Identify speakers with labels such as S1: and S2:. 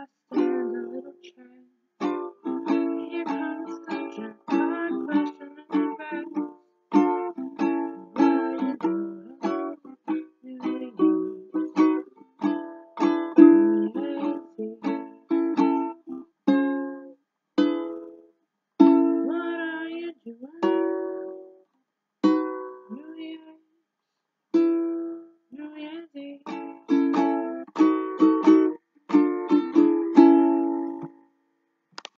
S1: I stand a little chance.